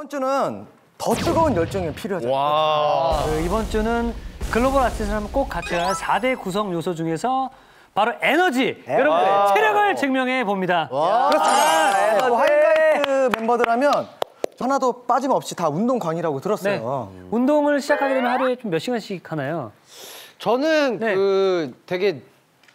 이번 주는 더 뜨거운 열정이 필요하죠. 와. 그 이번 주는 글로벌 아티스트를 하면 꼭 갖춰야 할 4대 구성 요소 중에서 바로 에너지, 여러분들의 체력을 증명해 봅니다. 그렇습니다. 또 하이라이트 멤버들 하면 하나도 빠짐없이 다 운동광이라고 네. 들었어요. 운동을 시작하게 되면 하루에 좀 몇 시간씩 하나요? 저는 네. 그 되게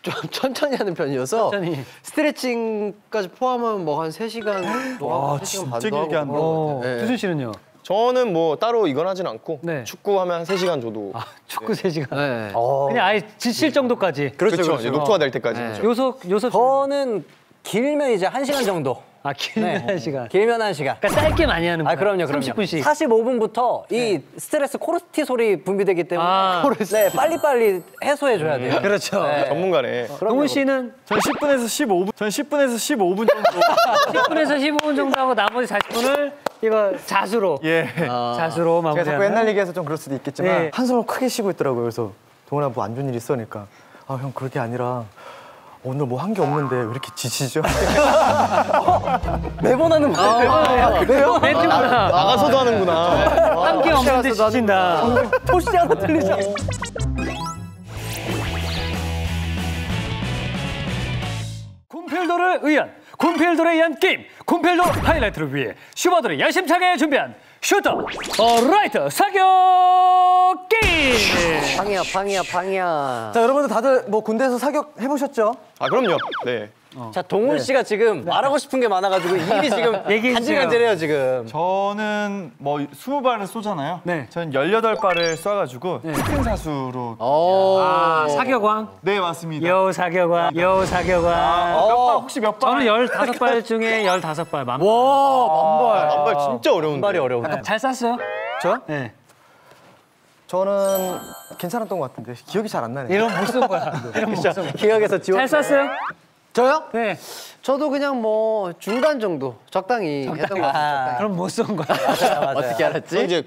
좀 천천히 하는 편이어서 천천히. 스트레칭까지 포함하면 뭐한 3시간 동안 3시간 반도 하고 얘기한다. 그런 것 어, 같아요. 네. 두준 씨는요? 저는 뭐 따로 이건 하진 않고 네. 축구하면 한 3시간 정도. 아, 축구 세 3시간. 네. 그냥 아예 지칠 정도까지. 그렇죠. 그렇죠. 녹투가 될 때까지. 네. 그렇죠. 요소, 요소. 저는 길면 이제 한시간 정도. 아, 길면 한 시간. 길면 한 시간 그러니까 짧게 많이 하는 거야. 아, 그럼요, 그럼요. 30분씩. 45분부터 이 스트레스 코르티솔이 분비되기 때문에 아. 네, 빨리빨리 해소해 줘야 돼요. 그렇죠. 전문가네. 동훈 씨는 전 10분에서 15분, 전 10분에서 15분 정도. 10분에서 15분 정도 하고 나머지 40분을 이거 자수로. 예. 자수로 제가 마무리하는. 자꾸 옛날 얘기해서 좀 그럴 수도 있겠지만 네. 한숨을 크게 쉬고 있더라고요. 그래서 동원아 뭐 안 좋은 일 있어 니까 아 형 그렇게 아니라 오늘 뭐 한 게 없는데 왜 이렇게 지치죠? 매번 하는 거예요. 그래요? 멘트구나. 나가서도 하는구나. 함께 없는데 지친다. 토시 하나 틀리지 않고. 군필도를 위한 군필도를 위한 게임 군필도 하이라이트를 위해 슈퍼들이 야심차게 준비한 슈터 어 라이터 사격 게임 방이야, 방이야, 방이야. 자 여러분들 다들 뭐 군대에서 사격 해보셨죠? 아 그럼요. 네. 자, 동훈 씨가 지금 말하고 싶은 게 많아가지고 입이 지금. 간질간질해요, 지금. 저는 뭐 20발을 쏘잖아요. 네. 저는 18발을 쏴가지고 큰 사수로. 오. 아 사격왕 네, 맞습니다. 여우 사격왕 여우 사격왕 몇 발, 혹시 몇 발? 저는 15발 중에 15발 만 아, 만발 진짜 어려운데. 말이 어려운데. 잘 쐈어요? 저? 네 저는 괜찮았던 것 같은데 기억이 잘 안 나네요. 이런 못쏜 거야 이런 못쏜 거야 기억에서 지워. 잘 쐈어요? 저요? 네 저도 그냥 뭐 중간 정도 적당히 했던 것 같아요. 그럼 못 쏜 거야 어떻게 저 알았지? 이제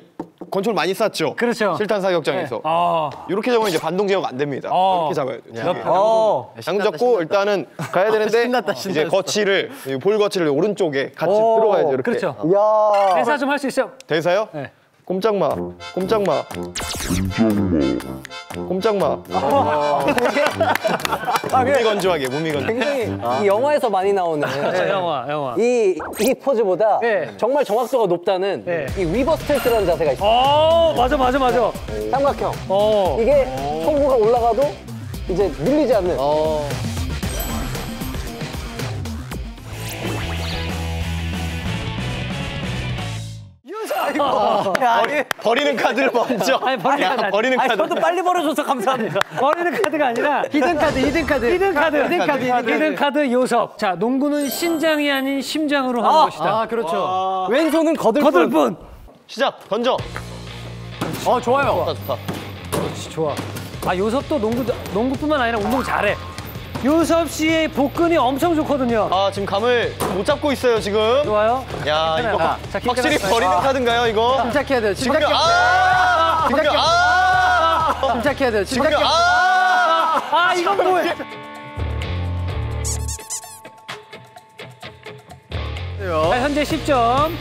권총 많이 쐈죠. 그렇죠. 실탄 사격장에서. 아 이렇게 잡으면 이제 반동 제어가 안 됩니다. 어. 이렇게 잡아야 돼요. 어. 장 잡고 일단은 가야 되는데 신났다, 이제 신났어. 거치를 이볼 거치를 오른쪽에 같이 들어가야죠. 이렇게. 그렇죠 야. 대사 좀 할 수 있어요? 대사요? 네. 꼼짝 마. 꼼짝 마. 꼼짝 마. 몸이 건조하게, 몸이 건조. 굉장히 이 영화에서 많이 나오는 저 영화 영화 이, 이 포즈보다 네. 정말 정확도가 높다는 네. 이 위버 스탠스라는 자세가 있어요. 어 맞아 맞아 맞아 삼각형. 어 이게 총구가 올라가도 이제 밀리지 않는. 어. 버리 는 카드를 먼저. 아니, 버리는 야, 카드 아니- 버리는 아니, 카드. 저도 빨리 버려줘서 감사합니다. 버리는 카드가 아니라 히든 카드, 히든 카드. 히든 카드 히든 카드, 히든 카드. 히든 카드 요섭 자 농구는 신장이 아닌 심장으로 하는 것이다 아, 그렇죠. 왼손은 거들 거들 뿐. 뿐 시작. 던져. 어, 좋아요. 좋다, 좋다. 그렇지 좋아 아 요섭도 농구 농구뿐만 아니라 운동 잘해 요섭 씨의 복근이 엄청 좋거든요 아, 지금 감을 못 잡고 있어요, 지금. 좋아요 야, 이거 자, 확실히. 버리는 카드인가요, 이거? 침착해야 돼요. 침착해. 아! 지금 아! 침착해야 돼요. 침착해. 아! 아 이건 뭐야 자, 현재 10점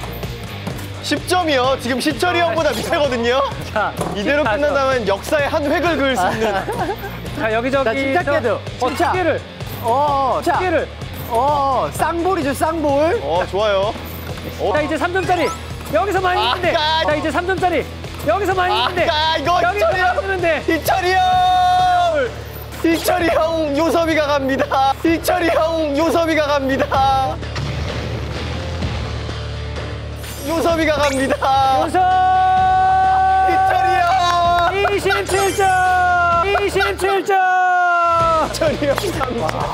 10점이요. 지금 시철이 형보다 밑에거든요. 자 이대로 자, 끝난다면 역사의 한 획을 그을 수 있는. 자 여기저기 자, 침착해야 돼요. 어, 침착. 어, 자. 두개를 어, 쌍볼이죠, 쌍볼. 어, 좋아요. 자 이제 3점짜리 여기서 많이 아까 있는데 자 이제 3점짜리 여기서 많이 있는데 아까 이거 여기서! 많이 있는데 희철이 형! 희철이 형 요섭이가 갑니다. 희철이 형 요섭이가 갑니다. 요섭이가 갑니다. 우선 희철이 형! 27점 27점 희철이 형 갑니다.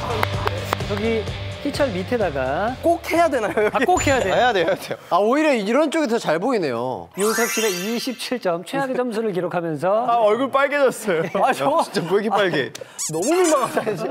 여기 희철 밑에다가 꼭 해야 되나요, 여기? 아, 꼭 해야 돼 해야 돼요, 해야 돼요. 아, 오히려 이런 쪽이 더 잘 보이네요. 요셉 씨가 27점 최악의 점수를 기록하면서 아, 얼굴 빨개졌어요. 아, 저 진짜 왜 이렇게 빨개? 너무 민망하다, 이제.